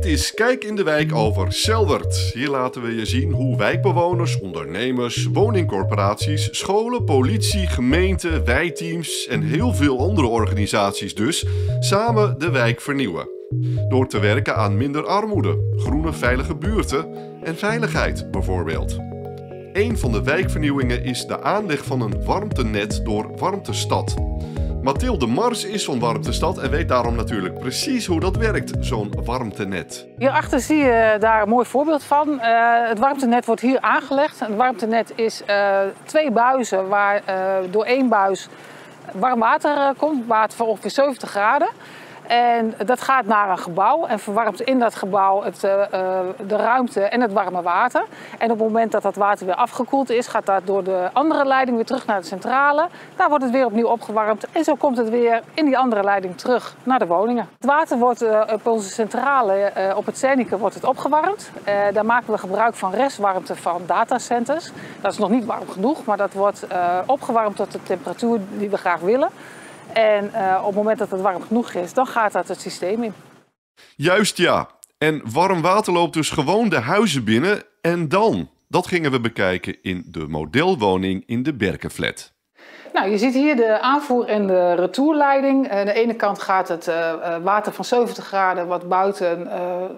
Dit is Kijk in de Wijk over Seldert. Hier laten we je zien hoe wijkbewoners, ondernemers, woningcorporaties, scholen, politie, gemeenten, wijteams en heel veel andere organisaties dus samen de wijk vernieuwen. Door te werken aan minder armoede, groene veilige buurten en veiligheid bijvoorbeeld. Een van de wijkvernieuwingen is de aanleg van een warmtenet door Warmtestad. Mathilde Mars is van Warmtestad en weet daarom natuurlijk precies hoe dat werkt, zo'n warmtenet. Hierachter zie je daar een mooi voorbeeld van. Uh, het warmtenet wordt hier aangelegd. Een warmtenet is uh, twee buizen waar uh, door één buis warm water komt, water van ongeveer 70 graden. En dat gaat naar een gebouw en verwarmt in dat gebouw het, uh, de ruimte en het warme water. En op het moment dat dat water weer afgekoeld is, gaat dat door de andere leiding weer terug naar de centrale. Daar wordt het weer opnieuw opgewarmd en zo komt het weer in die andere leiding terug naar de woningen. Het water wordt uh, op onze centrale, op het Zenicke, wordt het opgewarmd. daar maken we gebruik van restwarmte van datacenters. Dat is nog niet warm genoeg, maar dat wordt opgewarmd tot de temperatuur die we graag willen. En uh, op het moment dat het warm genoeg is, dan gaat dat het systeem in. Juist ja. En warm water loopt dus gewoon de huizen binnen. En dan? Dat gingen we bekijken in de modelwoning in de Berkenflat. Nou, je ziet hier de aanvoer- en de retourleiding. Aan de ene kant gaat het uh, water van 70 graden, wat buiten, uh,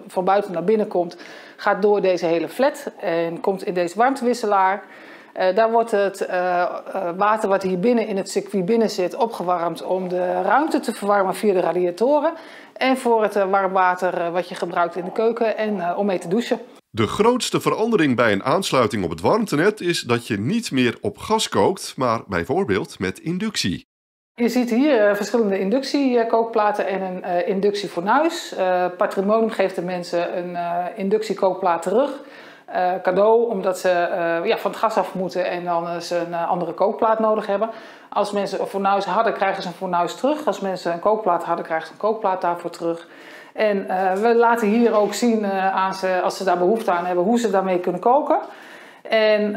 van buiten naar binnen komt, gaat door deze hele flat en komt in deze warmtewisselaar. Uh, daar wordt het uh, uh, water wat hier binnen in het circuit binnen zit opgewarmd om de ruimte te verwarmen via de radiatoren. En voor het warm water wat je gebruikt in de keuken en om mee te douchen. De grootste verandering bij een aansluiting op het warmtenet is dat je niet meer op gas kookt, maar bijvoorbeeld met inductie. Je ziet hier verschillende inductiekookplaten en een inductiefornuis. Patrimonium geeft de mensen een inductiekookplaat terug. Uh, cadeau, omdat ze uh, ja, van het gas af moeten en dan uh, ze een andere kookplaat nodig hebben. Als mensen een fornuis hadden, krijgen ze een fornuis terug. Als mensen een kookplaat hadden, krijgen ze een kookplaat daarvoor terug. En we laten hier ook zien aan ze, als ze daar behoefte aan hebben, hoe ze daarmee kunnen koken. En,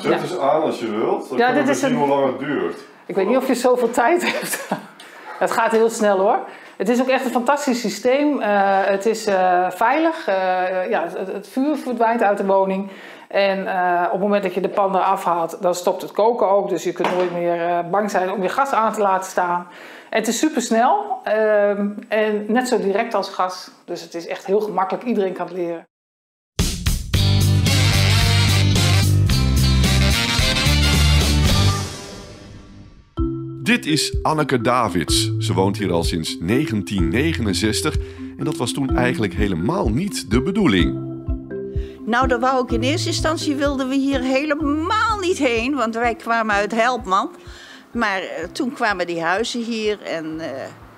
Zet ja. eens aan als je wilt, dan ja, dit is zien een... hoe lang het duurt. Ik weet niet of je zoveel tijd hebt. het gaat heel snel hoor. Het is ook echt een fantastisch systeem. Uh, het is uh, veilig. Uh, ja, het, vuur verdwijnt uit de woning. En op het moment dat je de pan eraf haalt, dan stopt het koken ook. Dus je kunt nooit meer bang zijn om je gas aan te laten staan. Het is super snel ehm, en net zo direct als gas. Dus het is echt heel gemakkelijk. Iedereen kan het leren. Dit is Anneke Davids. Ze woont hier al sinds 1969 en dat was toen eigenlijk helemaal niet de bedoeling. Nou, daar wou ik in eerste instantie wilden we hier helemaal niet heen, want wij kwamen uit Helpman. Maar uh, toen kwamen die huizen hier en uh,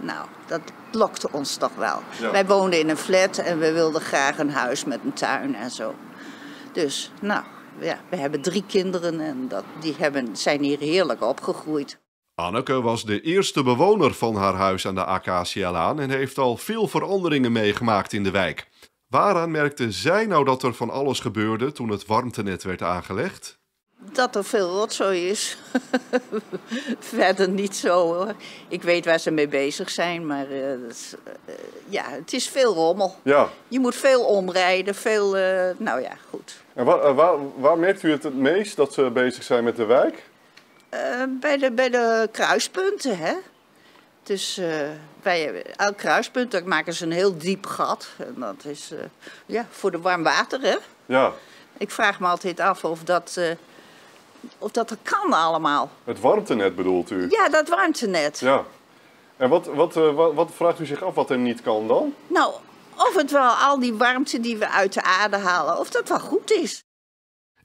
nou, dat lokte ons toch wel. Ja. Wij woonden in een flat en we wilden graag een huis met een tuin en zo. Dus, nou, ja, we hebben drie kinderen en dat, die hebben, zijn hier heerlijk opgegroeid. Anneke was de eerste bewoner van haar huis aan de Acacialaan en heeft al veel veranderingen meegemaakt in de wijk. Waaraan merkte zij nou dat er van alles gebeurde toen het warmtenet werd aangelegd? Dat er veel rotzooi is. Verder niet zo hoor. Ik weet waar ze mee bezig zijn, maar uh, is, uh, ja, het is veel rommel. Ja. Je moet veel omrijden, veel. Uh, nou ja, goed. En waar, waar, waar merkt u het het meest dat ze bezig zijn met de wijk? Uh, bij, de, bij de kruispunten, hè. Dus uh, bij elk kruispunt daar maken ze een heel diep gat. En dat is uh, ja, voor de warm water, hè. Ja. Ik vraag me altijd af of dat, of dat er kan allemaal. Het warmtenet bedoelt u? Ja, dat warmtenet. Ja. En wat, wat, wat, wat vraagt u zich af wat er niet kan dan? Nou, of het wel al die warmte die we uit de aarde halen, of dat wel goed is.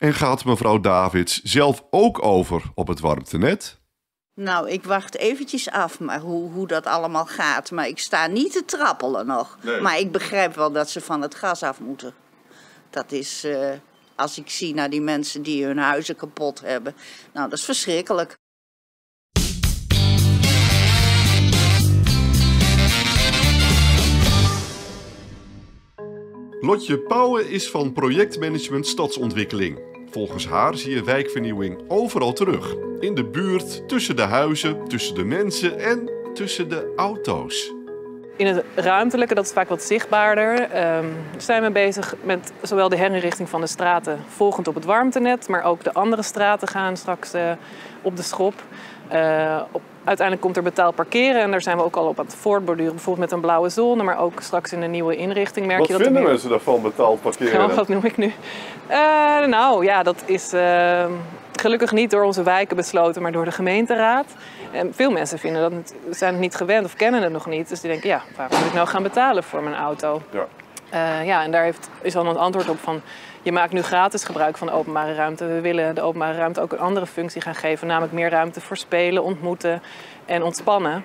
En gaat mevrouw Davids zelf ook over op het warmtenet? Nou, ik wacht eventjes af maar hoe, hoe dat allemaal gaat. Maar ik sta niet te trappelen nog. Nee. Maar ik begrijp wel dat ze van het gas af moeten. Dat is, uh, als ik zie naar die mensen die hun huizen kapot hebben. Nou, dat is verschrikkelijk. Lotje Pauwen is van projectmanagement stadsontwikkeling. Volgens haar zie je wijkvernieuwing overal terug. In de buurt, tussen de huizen, tussen de mensen en tussen de auto's. In het ruimtelijke, dat is vaak wat zichtbaarder, um, zijn we bezig met zowel de herinrichting van de straten volgend op het warmtenet, maar ook de andere straten gaan straks uh, op de schop. Uh, op, uiteindelijk komt er betaald parkeren en daar zijn we ook al op aan het voortborduren. Bijvoorbeeld met een blauwe zone, maar ook straks in een nieuwe inrichting. Merk wat je dat vinden mensen daarvan, betaald parkeren? Ja, wat noem ik nu? Uh, nou ja, dat is ehm, gelukkig niet door onze wijken besloten, maar door de gemeenteraad. En veel mensen vinden dat, zijn het niet gewend of kennen het nog niet. Dus die denken, ja, waarom moet ik nou gaan betalen voor mijn auto? Ja. Uh, ja, en daar heeft, is dan een antwoord op van... je maakt nu gratis gebruik van de openbare ruimte. We willen de openbare ruimte ook een andere functie gaan geven. Namelijk meer ruimte voor spelen, ontmoeten en ontspannen.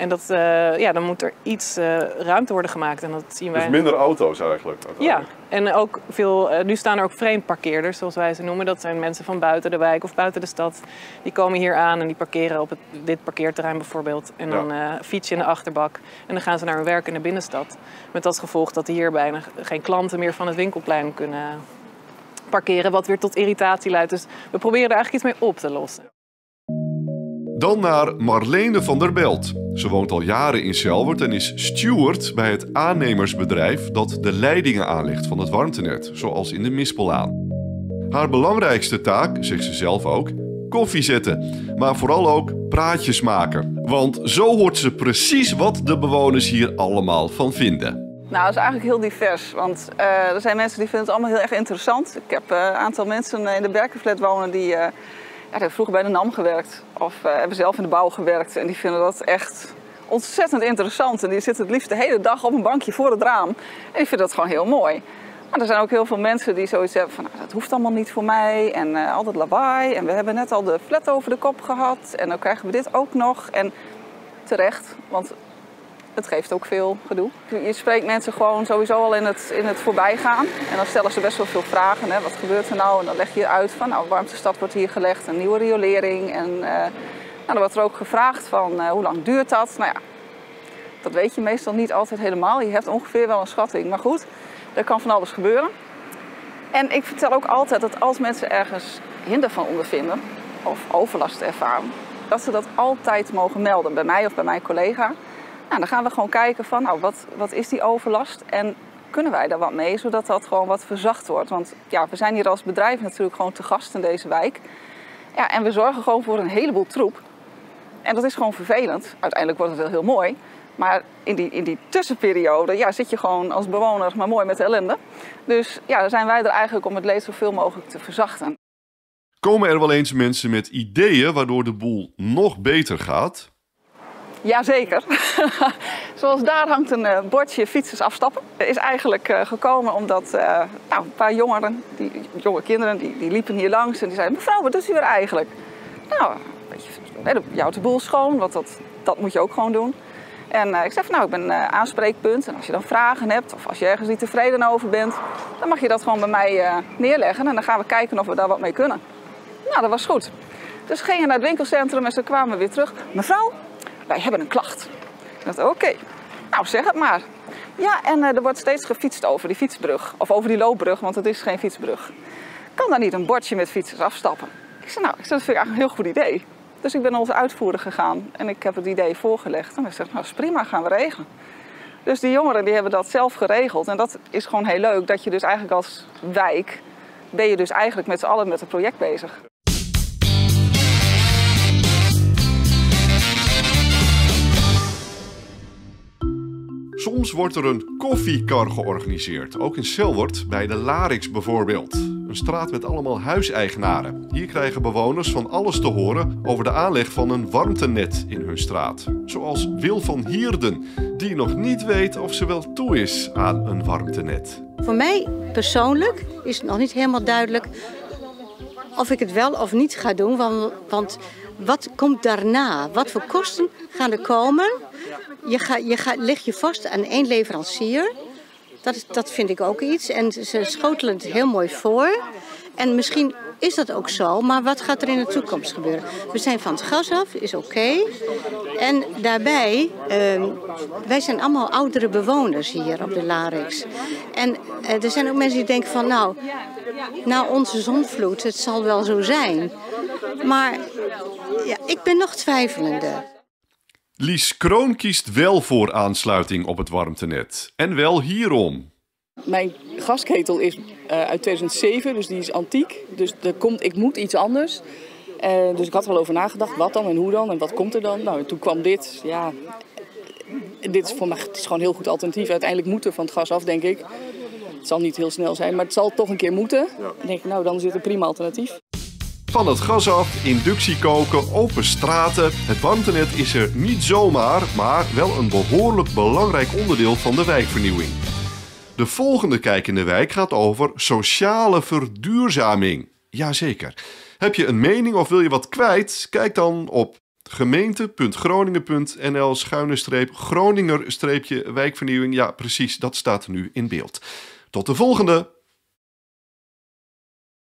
En dat, uh, ja, dan moet er iets uh, ruimte worden gemaakt. En dat zien wij... Dus minder auto's eigenlijk? Ja, en ook veel, uh, nu staan er ook vreemd parkeerders, zoals wij ze noemen. Dat zijn mensen van buiten de wijk of buiten de stad. Die komen hier aan en die parkeren op het, dit parkeerterrein bijvoorbeeld. En dan ja. fiets je in de achterbak. En dan gaan ze naar hun werk in de binnenstad. Met als gevolg dat hier bijna geen klanten meer van het winkelplein kunnen parkeren. Wat weer tot irritatie leidt. Dus we proberen er eigenlijk iets mee op te lossen. Dan naar Marlene van der Belt. Ze woont al jaren in Selwert en is steward bij het aannemersbedrijf dat de leidingen aanlegt van het warmtenet, zoals in de Mispelaan. Haar belangrijkste taak, zegt ze zelf ook, koffie zetten, maar vooral ook praatjes maken. Want zo hoort ze precies wat de bewoners hier allemaal van vinden. Nou, dat is eigenlijk heel divers. Want uh, er zijn mensen die vinden het allemaal heel erg interessant. Ik heb uh, een aantal mensen in de Berkenflat wonen die... Uh, ja, die hebben vroeger bij de NAM gewerkt of uh, hebben zelf in de bouw gewerkt. En die vinden dat echt ontzettend interessant. En die zitten het liefst de hele dag op een bankje voor het raam. En die vinden dat gewoon heel mooi. Maar er zijn ook heel veel mensen die zoiets hebben van, nou, dat hoeft allemaal niet voor mij. En uh, al dat lawaai. En we hebben net al de flat over de kop gehad. En dan krijgen we dit ook nog. En terecht, want het geeft ook veel gedoe. Je spreekt mensen gewoon sowieso al in het, in het voorbijgaan. En dan stellen ze best wel veel vragen. Hè. Wat gebeurt er nou? En dan leg je uit van, nou, warmtestad wordt hier gelegd, een nieuwe riolering. En uh, nou, dan wordt er ook gevraagd van, uh, hoe lang duurt dat? Nou ja, dat weet je meestal niet altijd helemaal. Je hebt ongeveer wel een schatting. Maar goed, er kan van alles gebeuren. En ik vertel ook altijd dat als mensen ergens hinder van ondervinden of overlast ervaren, dat ze dat altijd mogen melden bij mij of bij mijn collega. Nou, dan gaan we gewoon kijken van, nou, wat, wat is die overlast en kunnen wij daar wat mee, zodat dat gewoon wat verzacht wordt. Want ja, we zijn hier als bedrijf natuurlijk gewoon te gast in deze wijk. Ja, en we zorgen gewoon voor een heleboel troep. En dat is gewoon vervelend. Uiteindelijk wordt het wel heel mooi. Maar in die, in die tussenperiode ja, zit je gewoon als bewoner maar mooi met de ellende. Dus ja, zijn wij er eigenlijk om het leed zoveel mogelijk te verzachten. Komen er wel eens mensen met ideeën waardoor de boel nog beter gaat? Jazeker. Zoals daar hangt een uh, bordje fietsers afstappen. Is eigenlijk uh, gekomen omdat uh, nou, een paar jongeren, die, jonge kinderen, die, die liepen hier langs en die zeiden: Mevrouw, wat doet u weer eigenlijk? Nou, houdt de boel schoon, want dat, dat moet je ook gewoon doen. En ik zeg van nou, ik ben aanspreekpunt. En als je dan vragen hebt of als je ergens niet tevreden over bent, dan mag je dat gewoon bij mij neerleggen. En dan gaan we kijken of we daar wat mee kunnen. Nou, dat was goed. Dus gingen naar het winkelcentrum en ze kwamen weer terug. Mevrouw, wij hebben een klacht. Ik dacht, oké, nou zeg het maar. Ja, en uh, er wordt steeds gefietst over die fietsbrug. Of over die loopbrug, want het is geen fietsbrug. Kan daar niet een bordje met fietsers afstappen? Ik zei, nou, ik dat vind ik eigenlijk een heel goed idee. Dus ik ben onze uitvoerder gegaan en ik heb het idee voorgelegd. En hij zegt, nou is prima, gaan we regelen. Dus die jongeren die hebben dat zelf geregeld. En dat is gewoon heel leuk, dat je dus eigenlijk als wijk... ben je dus eigenlijk met z'n allen met het project bezig. Soms wordt er een koffiekar georganiseerd, ook in Selwert bij de Larix bijvoorbeeld. Een straat met allemaal huiseigenaren. Hier krijgen bewoners van alles te horen over de aanleg van een warmtenet in hun straat. Zoals Wil van Hierden, die nog niet weet of ze wel toe is aan een warmtenet. Voor mij persoonlijk is het nog niet helemaal duidelijk of ik het wel of niet ga doen. Want, wat komt daarna? Wat voor kosten gaan er komen? Je, ga, je ga, leg je vast aan één leverancier. Dat, dat vind ik ook iets. En ze schotelen het heel mooi voor. En misschien is dat ook zo, maar wat gaat er in de toekomst gebeuren? We zijn van het gas af, is oké. En daarbij, uh, wij zijn allemaal oudere bewoners hier op de Larix. En uh, er zijn ook mensen die denken van, nou, na onze zonvloed, het zal wel zo zijn. Maar ja, ik ben nog twijfelende. Lies Kroon kiest wel voor aansluiting op het warmtenet. En wel hierom. Mijn gasketel is eh, uit 2007, dus die is antiek. Dus er komt, ik moet iets anders. Uh, dus ik had er wel over nagedacht, wat dan en hoe dan en wat komt er dan. Nou, en toen kwam dit. Ja, dit is voor mij het is gewoon een heel goed alternatief. Uiteindelijk moeten van het gas af, denk ik. Het zal niet heel snel zijn, maar het zal toch een keer moeten. Dan denk ik, nou, dan is het een prima alternatief. Van het gas af, inductie koken, open straten. Het warmtenet is er niet zomaar, maar wel een behoorlijk belangrijk onderdeel van de wijkvernieuwing. De volgende Kijk in de Wijk gaat over sociale verduurzaming. Jazeker. Heb je een mening of wil je wat kwijt? Kijk dan op gemeente.groningen.nl schuine streep Groninger streepje wijkvernieuwing. Ja, precies, dat staat nu in beeld. Tot de volgende!